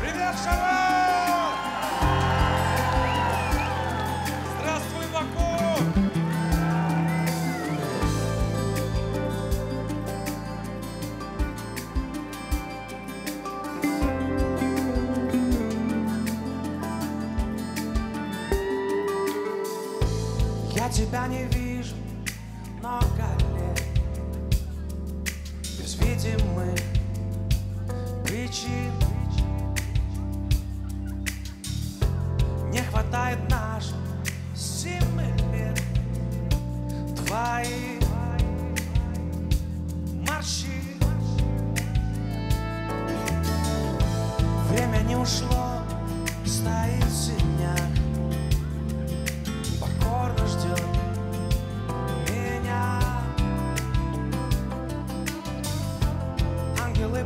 Привет, Шаров! Здравствуй, Баку! Я тебя не вижу Наших семи лет Твоих морщин Время не ушло, стоит в синях покорно ждет меня. Ангелы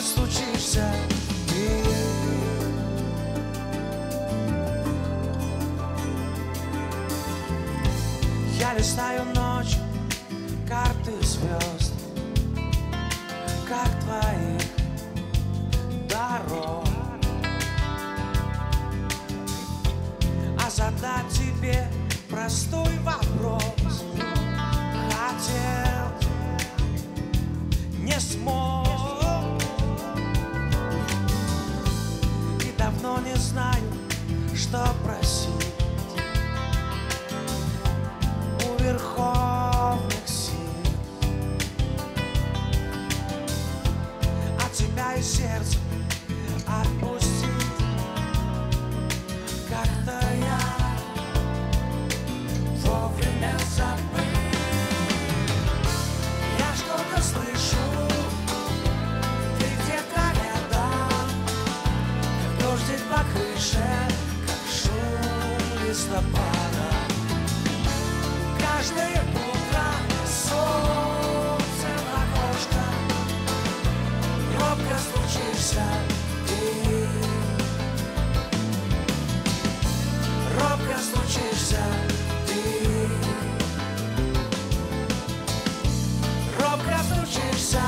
Робко стучишься ты Я листаю ночь карты звезд Как твоих дорог. А задать тебе простой вопрос Давно не знаю, что просить У верховных сил. От тебя и сердце отпустить Каждое утро солнце в окошко Робко стучишься ты. Робко стучишься ты. Робко стучишься